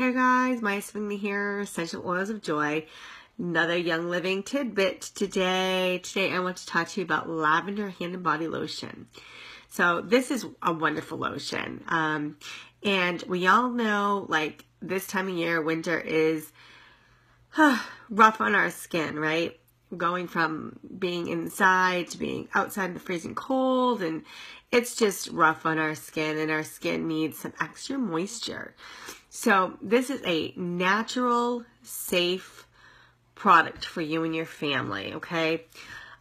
Hey guys, Maija Swingley here, Essential Oils of Joy. Another Young Living tidbit today. Today I want to talk to you about lavender hand and body lotion. So this is a wonderful lotion. Um, and we all know like this time of year, winter is huh, rough on our skin, right? Going from being inside to being outside in the freezing cold and it's just rough on our skin and our skin needs some extra moisture. So this is a natural, safe product for you and your family, okay?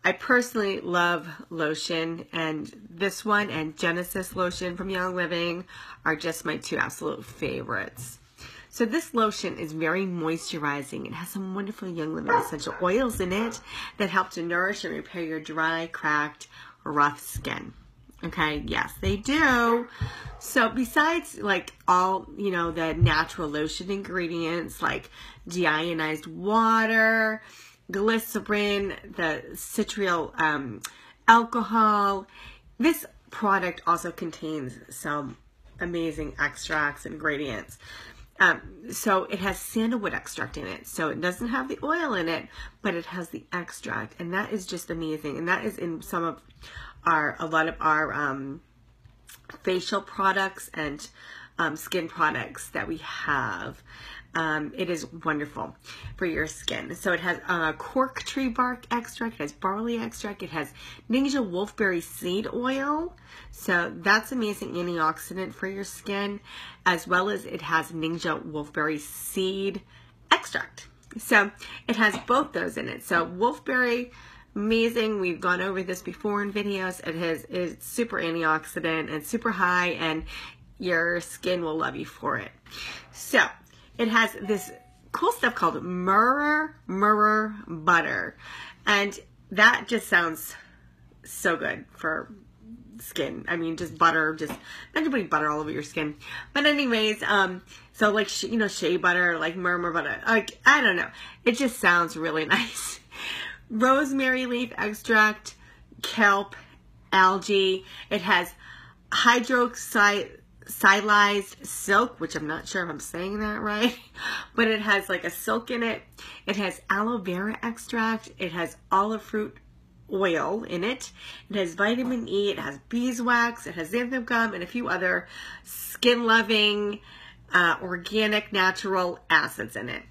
I personally love lotion and this one and Genesis lotion from Young Living are just my two absolute favorites. So this lotion is very moisturizing. It has some wonderful Young Living essential oils in it that help to nourish and repair your dry, cracked, rough skin. Okay, yes, they do. So besides like all, you know, the natural lotion ingredients like deionized water, glycerin, the citral um, alcohol, this product also contains some amazing extracts and ingredients. Um, so it has sandalwood extract in it. So it doesn't have the oil in it, but it has the extract. And that is just amazing. And that is in some of our, a lot of our um, facial products and um, skin products that we have. Um, it is wonderful for your skin. So it has uh, cork tree bark extract, it has barley extract, it has Ningxia wolfberry seed oil. So that's amazing antioxidant for your skin, as well as it has Ningxia wolfberry seed extract. So it has both those in it. So wolfberry, amazing. We've gone over this before in videos. It has it's super antioxidant and super high, and your skin will love you for it. So it has this cool stuff called myrrh myrrh butter and that just sounds so good for skin i mean just butter just not to put butter all over your skin but anyways um so like you know shea butter like myrrh butter like i don't know it just sounds really nice rosemary leaf extract kelp algae it has hydroxide stylized silk, which I'm not sure if I'm saying that right, but it has like a silk in it. It has aloe vera extract. It has olive fruit oil in it. It has vitamin E. It has beeswax. It has xanthan gum and a few other skin loving, uh, organic, natural acids in it.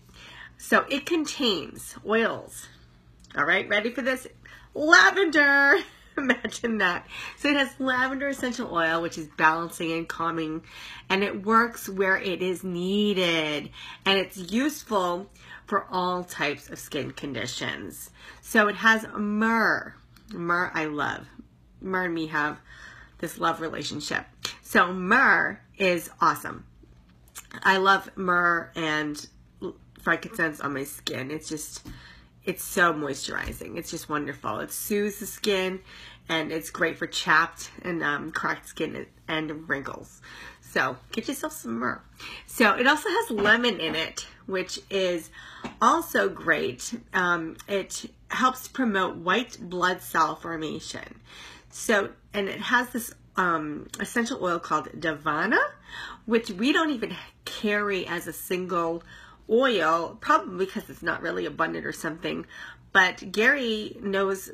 So it contains oils. All right, ready for this? Lavender. Imagine that. So it has lavender essential oil, which is balancing and calming, and it works where it is needed, and it's useful for all types of skin conditions. So it has myrrh. Myrrh I love. Myrrh and me have this love relationship. So myrrh is awesome. I love myrrh and frankincense on my skin. It's just it's so moisturizing. It's just wonderful. It soothes the skin and it's great for chapped and um, cracked skin and wrinkles. So get yourself some myrrh. So it also has lemon in it, which is also great. Um, it helps promote white blood cell formation. So, and it has this um, essential oil called Davana, which we don't even carry as a single oil, probably because it's not really abundant or something. But Gary knows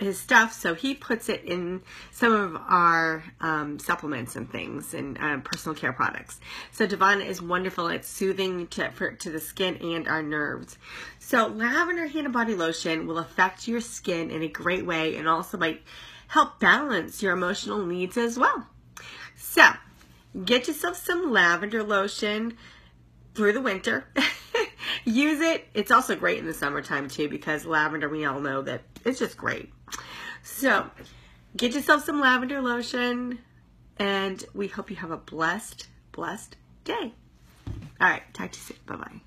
his stuff, so he puts it in some of our um, supplements and things and uh, personal care products. So Davana is wonderful. It's soothing to, for, to the skin and our nerves. So lavender hand and body lotion will affect your skin in a great way and also might help balance your emotional needs as well. So get yourself some lavender lotion through the winter. Use it. It's also great in the summertime too because lavender, we all know that it's just great. So get yourself some lavender lotion and we hope you have a blessed, blessed day. All right. Talk to you soon. Bye-bye.